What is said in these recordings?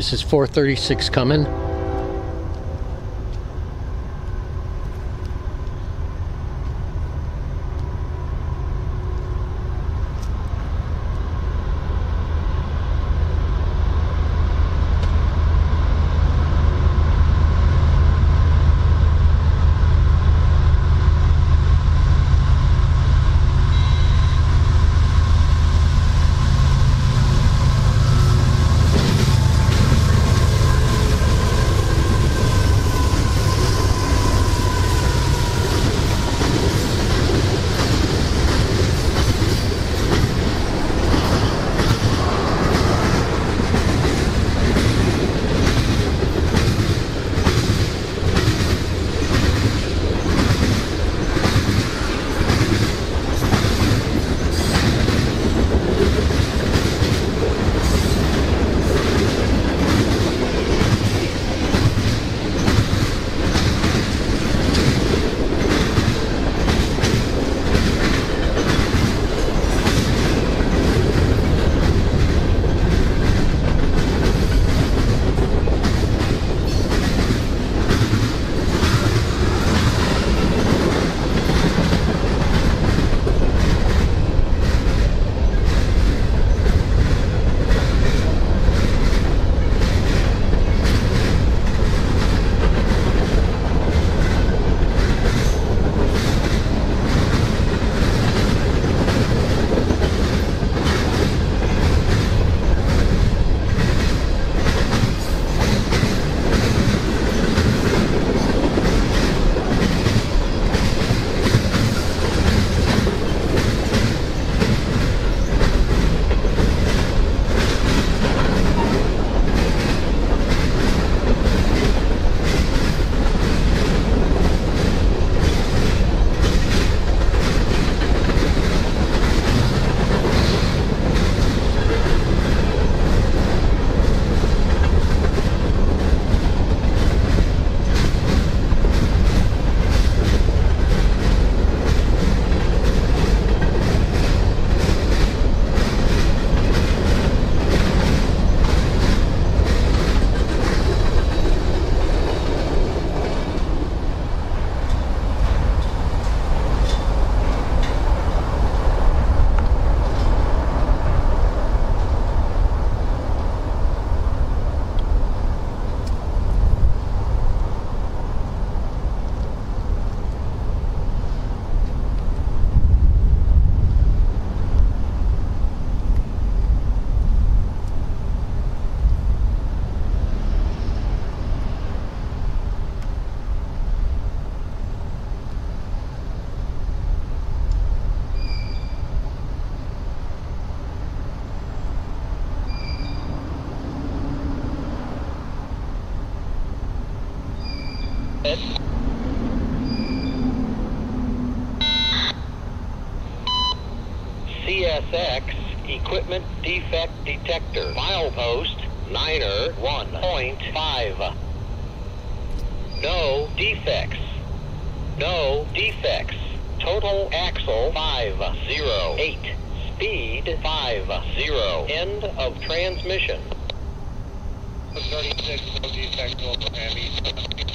This is 436 coming. CSX Equipment Defect Detector. Milepost Niner 1.5. No defects. No defects. Total axle 508. Speed 50. End of transmission. 36, no defect, over heavy,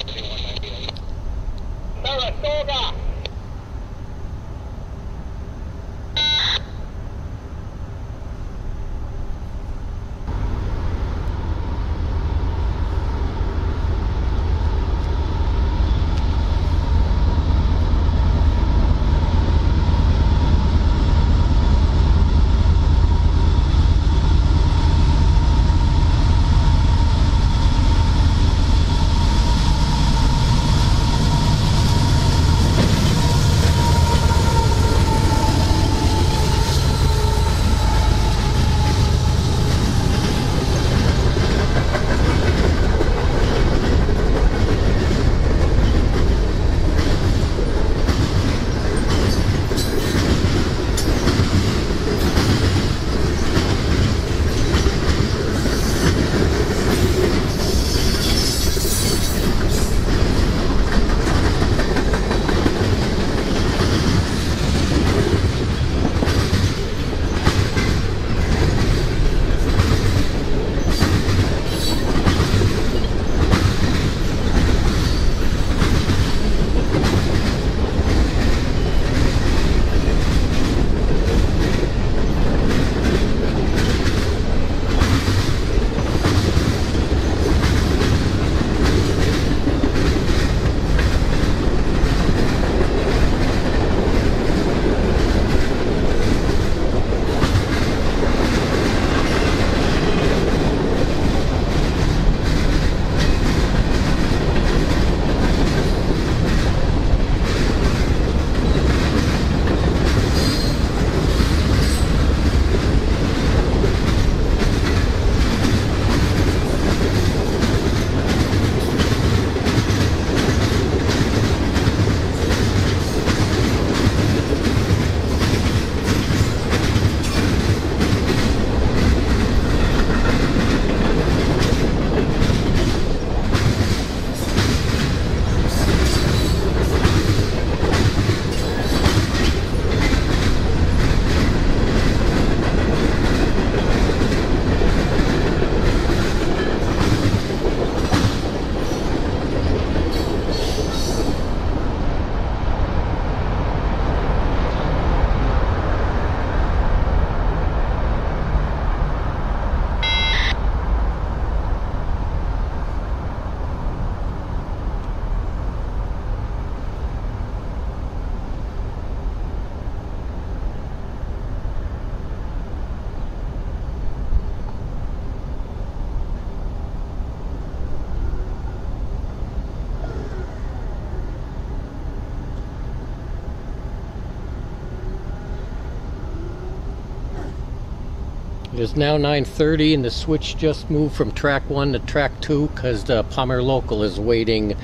It is now 9:30 and the switch just moved from track 1 to track 2 cuz the Palmer local is waiting a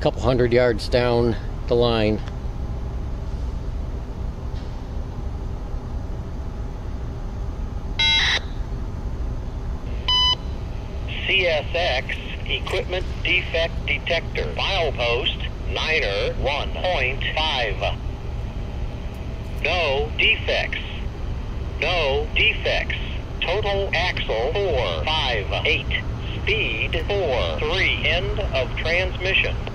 couple hundred yards down the line. CSX Equipment Defect Detector. Milepost Niner 1.5. No defects. No defects. Total axle 4, 5, 8. Speed 4, 3. End of transmission.